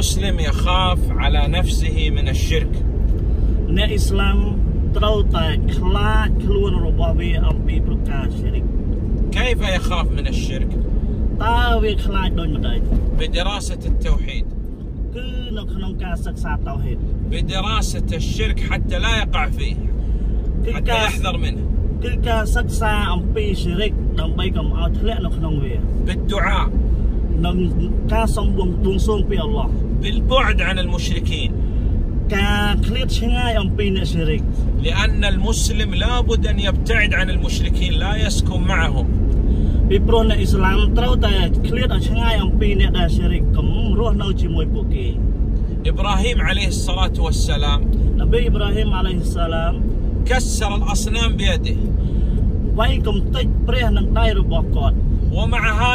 المسلم يخاف على نفسه من الشرك អ្នកអ៊ីស្លាមត្រូវតែខ្លាចខ្លួនរបស់វាអំពីប្រការឈរិក كيف يخاف من الشرك តើវាខ្លាចដូចម្ដេច بدراسة التوحيد គឺនៅក្នុងការសិក្សាតោហេត بدراسة الشرك حتى لا يقع فيه គឺ حتى ការ يحذر منه គឺការសិក្សាអំពីឈរិកដើម្បីកុំឲ្យធ្លាក់នៅក្នុងវា بالدعاء និងការសំបួងបួងសួងពីអល់ឡោះ بالبعد عن المشركين ការឃ្លាតឆ្ងាយអំពីអ្នកឈរិក لأن المسلم لابد أن يبتعد عن المشركين لا يسكن معهم ពីព្រោះអ្នកអ៊ីស្លាមត្រូវតែឃ្លាតឲ្យឆ្ងាយអំពីអ្នកដែលឈរិកកុំរស់នៅជាមួយពួកគេ إبراهيم عليه الصلاة والسلام នប៊ីអ៊ីប្រាហ៊ីមអាឡៃហ៊ីសសាឡាម كسر الأصنام بيده វាយកំទេចព្រះនឹងដៃរបស់គាត់ ومع